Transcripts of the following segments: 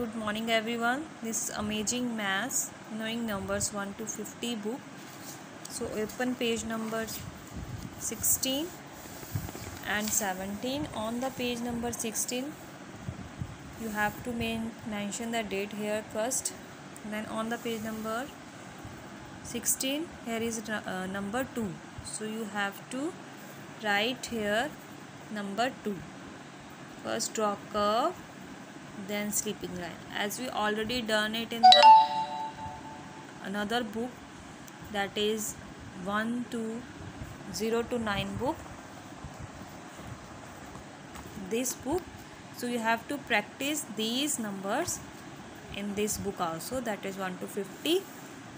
Good morning, everyone. This is Amazing Maths Knowing Numbers 1 to 50 book. So, open page numbers 16 and 17. On the page number 16, you have to main, mention the date here first. Then, on the page number 16, here is uh, number 2. So, you have to write here number 2. First, draw curve then sleeping line. As we already done it in the another book that is 1 to 0 to 9 book. This book so you have to practice these numbers in this book also that is 1 to 50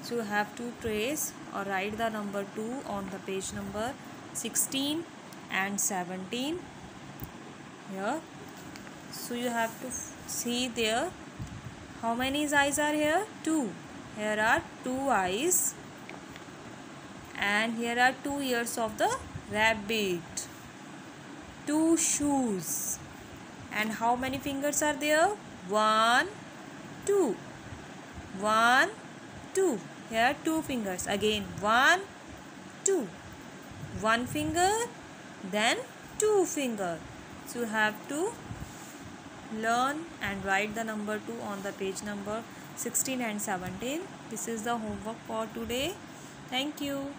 so you have to trace or write the number 2 on the page number 16 and 17 here so you have to see there how many eyes are here? Two. Here are two eyes and here are two ears of the rabbit. Two shoes. And how many fingers are there? One two. One two. Here two fingers. Again one two. One finger then two finger. So you have to learn and write the number 2 on the page number 16 and 17 this is the homework for today. Thank you